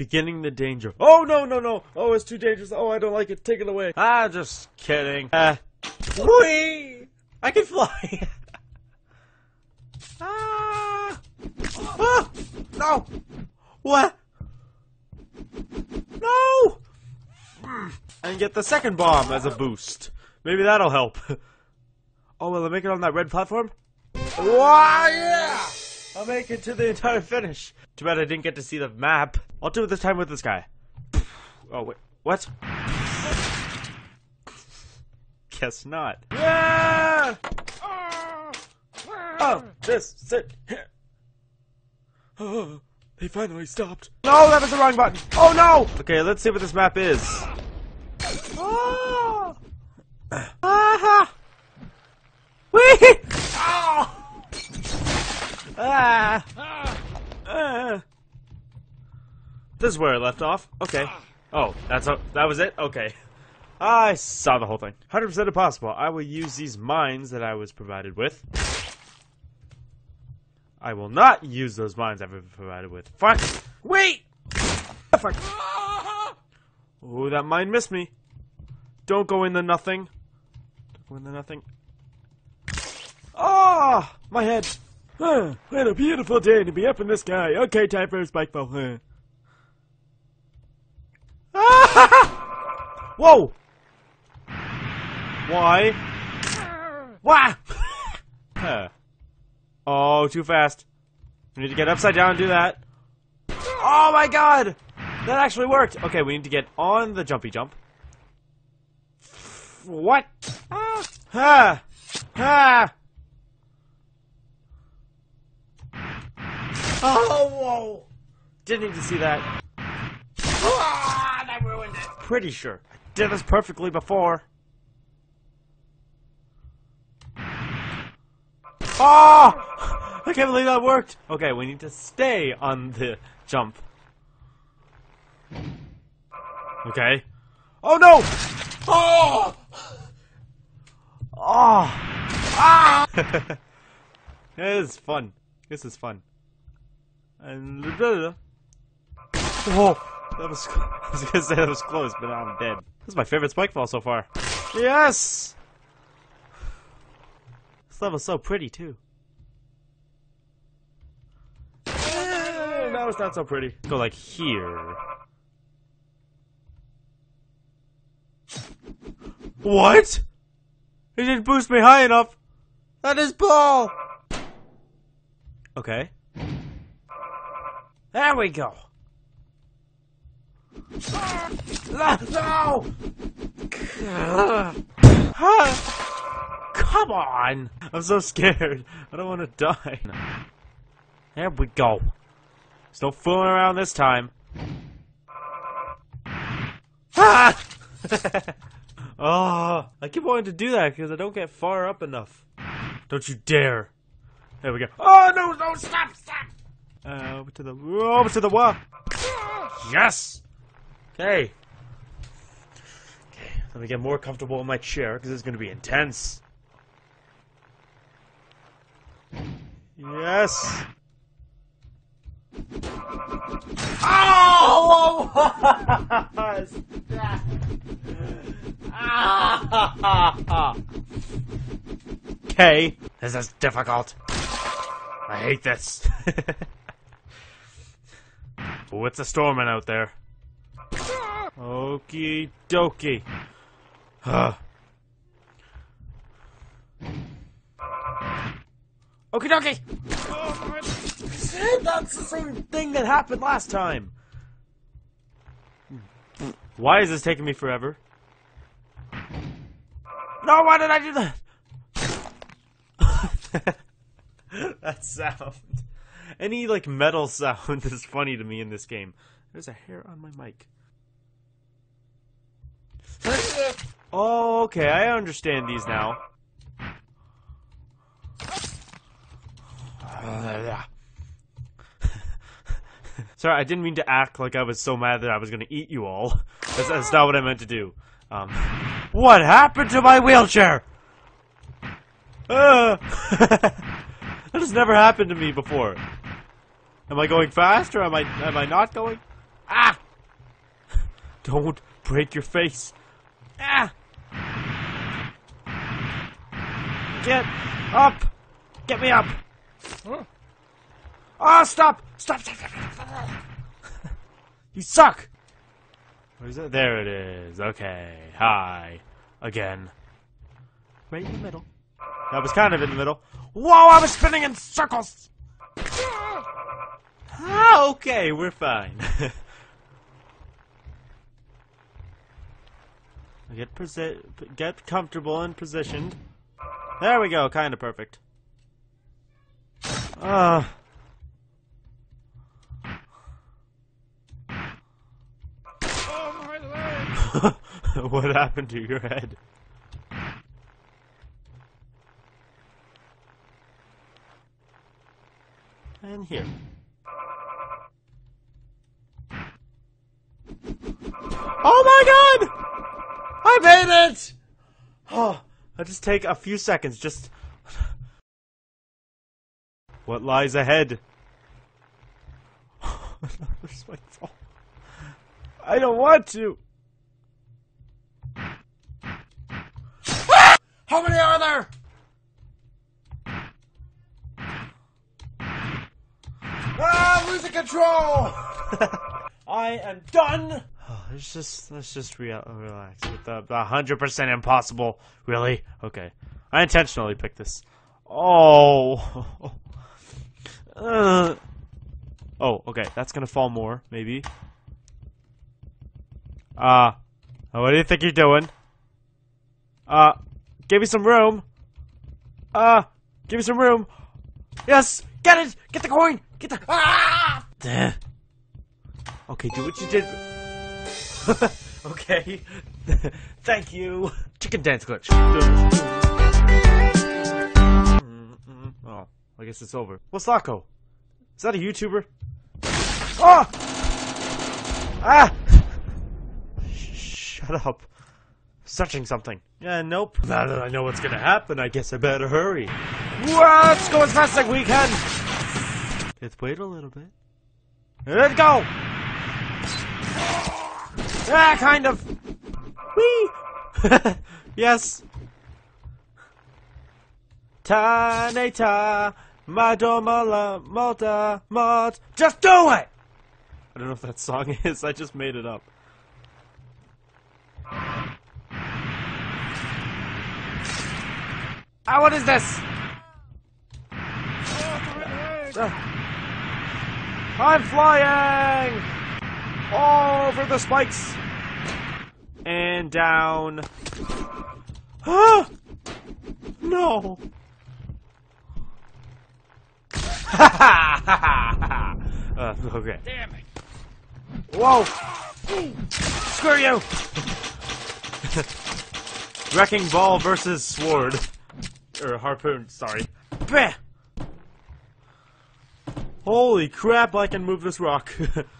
Beginning the danger. Oh, no, no, no. Oh, it's too dangerous. Oh, I don't like it. Take it away. Ah, just kidding. Uh, whee! I can fly. ah! ah! No! What? No! And get the second bomb as a boost. Maybe that'll help. Oh, will I make it on that red platform? Wow, yeah! I'll make it to the entire finish. Too bad I didn't get to see the map. I'll do it this time with this guy. Oh, wait. What? Guess not. Yeah! Oh, this, sit here. Oh, they finally stopped. No, that was the wrong button. Oh no! Okay, let's see what this map is. Oh! Ah! Whee! Oh! Ah! Ah! This is where I left off. Okay. Oh, that's a, that was it. Okay. I saw the whole thing. 100% impossible. I will use these mines that I was provided with. I will not use those mines I've been provided with. Fuck! Wait! Fuck! Oh, that mine missed me. Don't go in the nothing. Don't go in the nothing. Ah! my head. Huh, what a beautiful day to be up in the sky. Okay, time for a spikeball. Huh. Ah! Whoa! Why? Why? huh. Oh, too fast. We need to get upside down and do that. Oh my god! That actually worked! Okay, we need to get on the jumpy jump. What? Ah! Ha! Ha! Oh, whoa! Didn't need to see that. Ah, that ruined it. Pretty sure. I did this perfectly before. Oh! I can't believe that worked. Okay, we need to stay on the jump. Okay. Oh no! Oh! Oh! Ah! this is fun. This is fun. And whoa, oh. that was. I was gonna say that was close, but now I'm dead. This is my favorite spike fall so far. Yes. This level's so pretty too. Now it's not so pretty. Go like here. What? It didn't boost me high enough. That is ball. Okay. There we go. No! Come on! I'm so scared. I don't want to die. There we go. No fooling around this time. Ah! oh, I keep wanting to do that because I don't get far up enough. Don't you dare. There we go. Oh, no, no, stop, stop! Uh, over to the over to the wall. Yes. Okay. Okay. Let me get more comfortable in my chair because it's going to be intense. Yes. Oh! okay. This is difficult. I hate this. Oh, it's a storming out there. Okie dokie. Huh. Okie dokie! That's the same thing that happened last time! Why is this taking me forever? No, why did I do that? that sound. Any like metal sound is funny to me in this game. There's a hair on my mic. oh, okay, I understand these now. Sorry, I didn't mean to act like I was so mad that I was gonna eat you all. That's, that's not what I meant to do. Um, what happened to my wheelchair? Uh, that has never happened to me before. Am I going fast or am I am I not going? Ah! Don't break your face. Ah! Get up! Get me up! Oh, stop! Stop! Stop! stop, stop, you suck! Where's it? There it is. Okay. Hi. Again. Right in the middle. That was kind of in the middle. Whoa! I was spinning in circles! Ah, okay, we're fine. get posi- get comfortable and positioned. There we go, kind of perfect. Ah. what happened to your head? And here. Oh my god! I made it! Oh, I'll just take a few seconds, just. What lies ahead? Another spike. I don't want to! How many are there? Ah, I'm losing control! I am done! let's just let's just re- relax with the the hundred percent impossible. Really? Okay. I intentionally picked this. Oh. Uh. Oh, okay. That's gonna fall more, maybe. Uh, what do you think you're doing? Uh, give me some room. Uh, give me some room. Yes, get it. Get the coin. Get the. Ah! Okay, do what you did. okay. Thank you. Chicken dance glitch. oh, I guess it's over. What's Laco? Is that a YouTuber? Oh! Ah! Shut up. Searching something. Yeah, nope. Now that I know what's gonna happen, I guess I better hurry. Let's go as fast as we can! Let's wait a little bit. Let's go! Ah, kind of. Whee! yes. Taneta, Madomala, Malta, Malt. Just do it! I don't know if that song is, I just made it up. Ah, what is this? I'm flying! Over the spikes! And down. Ah! No! uh, okay. Damn it. Whoa! Screw you! Wrecking ball versus sword. Or harpoon, sorry. Bah! Holy crap, I can move this rock.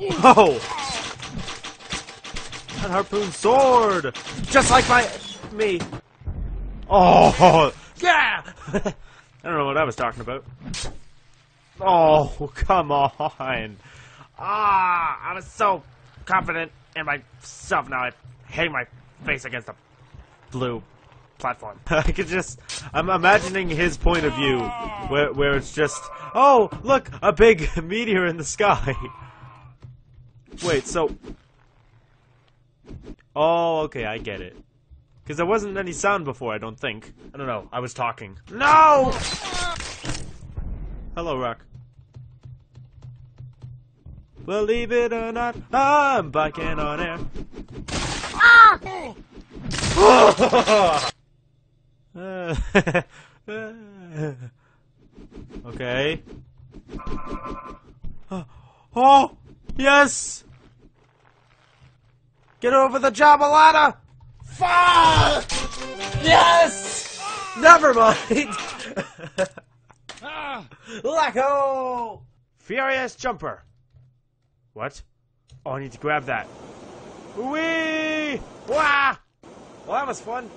oh! That harpoon sword! Just like my... me. Oh! Yeah! I don't know what I was talking about. Oh, come on. Ah, I was so confident in myself. Now I hang my face against the blue platform. I could just, I'm imagining his point of view, where, where it's just, oh, look, a big meteor in the sky. Wait, so, oh, okay, I get it. Because there wasn't any sound before, I don't think. I don't know, I was talking. No! Hello, Rock. Believe it or not, I'm biking on air. okay. Oh, yes! Get over the Jabalata! Fuck! Yes! Never mind! Lacko! Furious Jumper. What? Oh, I need to grab that. Wee! Wah! Well, that was fun.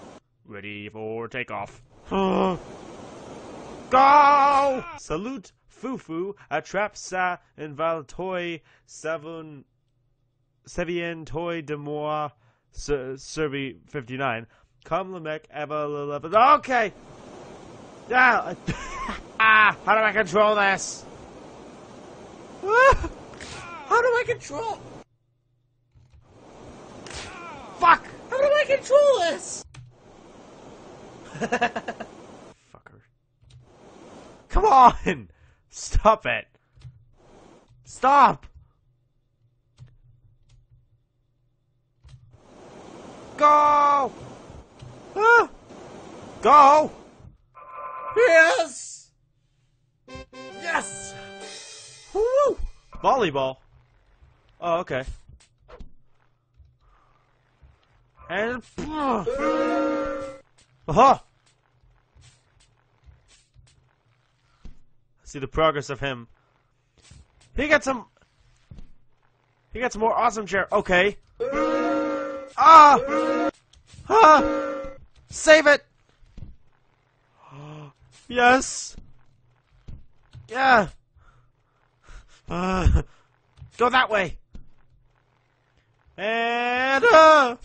Ready for takeoff. Go! Salute Fufu, Atrap Sa, and Valtoy Savun Sevien Toy de Moi Ser- Serbi 59. Come Lemec Eva 11. Okay! Ah! How do I control this? Ah, how do I control? Fuck! How do I control this? Fucker. Come on! Stop it! Stop! Go! Ah! Go! Yes! Yes! Woo! Volleyball. Oh, okay. And. Uh-huh! See the progress of him. He got some. He got some more awesome chair. Okay. Ah! Ah! Save it! Yes! Yeah! Uh, go that way! And, uh!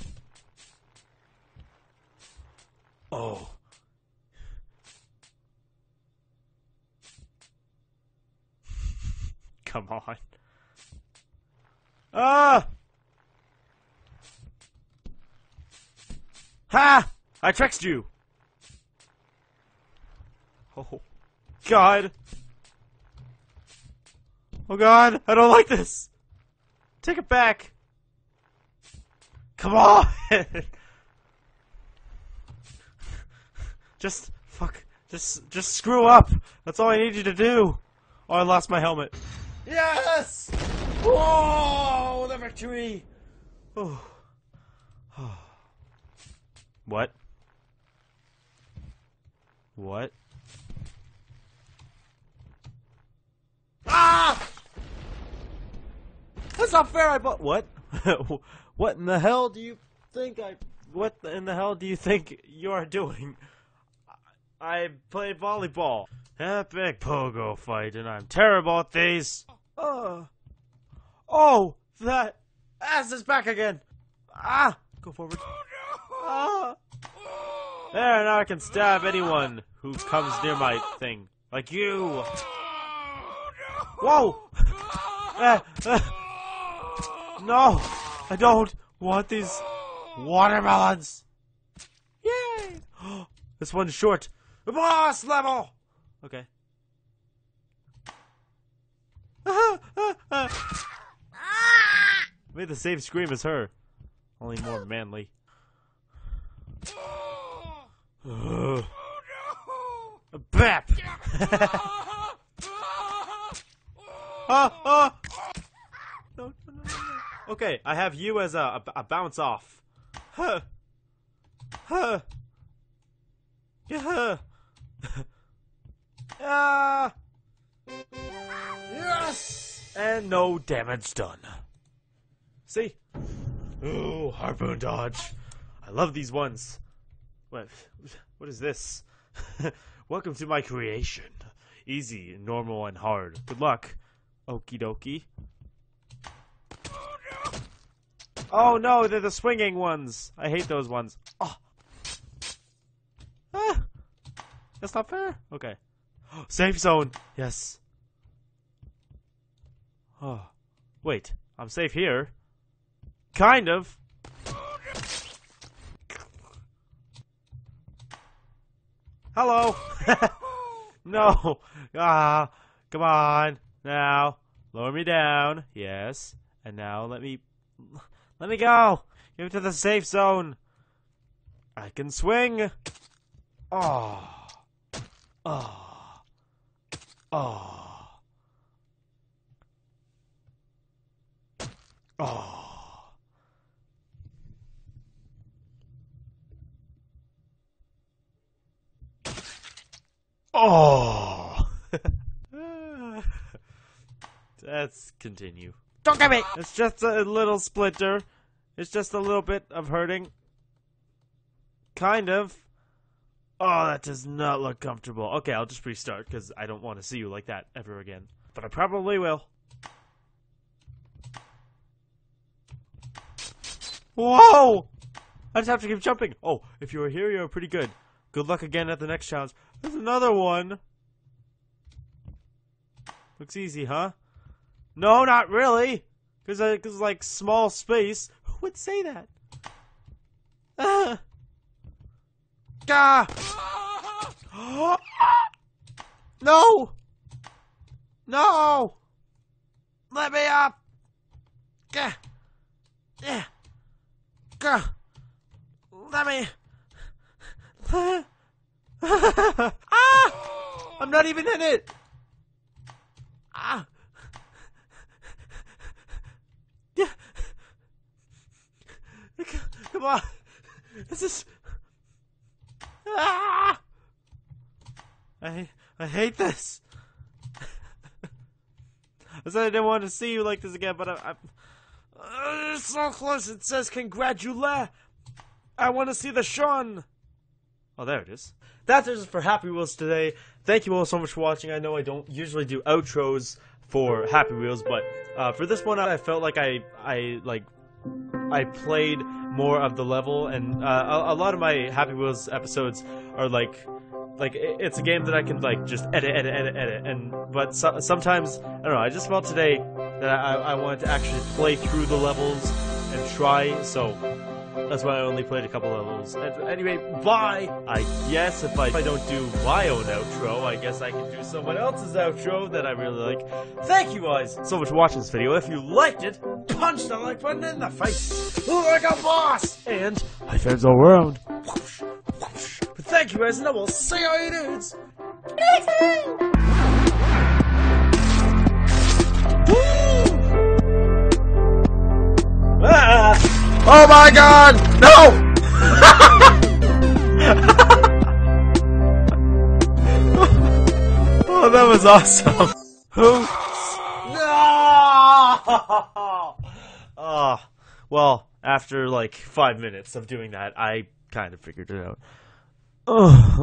Oh. Come on. Ah! Ha! I tricked you! Oh, God. Oh, God. I don't like this. Take it back. Come on! just, fuck. Just, just screw up. That's all I need you to do. Oh, I lost my helmet. Yes! Whoa! The victory! Oh. oh. What? What? Ah! That's not fair. I bought what? what in the hell do you think I? What in the hell do you think you're doing? I played volleyball. Epic pogo fight, and I'm terrible at these. Oh, oh, that ass is back again. Ah, go forward. Ah. There, now I can stab anyone who comes near my thing. Like you. Whoa! Uh, uh. No! I don't want these watermelons! Yay! this one's short. Boss level! Okay. Made the same scream as her. Only more manly. Bap! ah. No, no, no. Okay, I have you as a, a, a bounce off. Huh. Huh. Yeah. ah. Yes. And no damage done. See? Ooh, harpoon dodge. I love these ones. What? What is this? Welcome to my creation. Easy, normal, and hard. Good luck. Okie dokie. Oh no, they're the swinging ones. I hate those ones. Oh. Ah. That's not fair. Okay. Safe zone. Yes. Oh. Wait. I'm safe here. Kind of. Hello. no. Ah. Come on. Now. Lower me down. Yes. And now let me let me go. Give me to the safe zone. I can swing. Oh. Oh. Oh. Oh. Oh. Let's continue. Don't get me! It's just a little splinter. It's just a little bit of hurting. Kind of. Oh, that does not look comfortable. Okay, I'll just restart because I don't want to see you like that ever again. But I probably will. Whoa! I just have to keep jumping. Oh, if you were here, you were pretty good. Good luck again at the next challenge. There's another one. Looks easy, huh? No, not really. Cause, uh, cause like small space. Who would say that? Ah. Gah! no! No! Let me up! Gah! Yeah! Gah! Let me. ah! I'm not even in it. Ah! Yeah. Come on. This is. Ah! I I hate this. I said I didn't want to see you like this again, but I, I uh, so close. It says congratulate. I want to see the Sean. Oh, there it is. That's it for Happy Wheels today. Thank you all so much for watching. I know I don't usually do outros for Happy Wheels, but uh, for this one, I felt like I I like I played more of the level, and uh, a, a, lot of my Happy Wheels episodes are like like it's a game that I can like just edit, edit, edit, edit, and but so, sometimes I don't know. I just felt today that I, I wanted to actually play through the levels and try. So that's why I only played a couple levels. Anyway, bye! I guess if I, if I don't do my own outro, I guess I can do someone else's outro that I really like. Thank you guys so much for watching this video. If you liked it, punch the like button in the face like a boss! And high fives all around. But thank you guys, and I will see all you dudes next time! Ah! Oh my god! No! oh, that was awesome. Who? No! Oh, ah, well, after like five minutes of doing that, I kind of figured it out. Oh.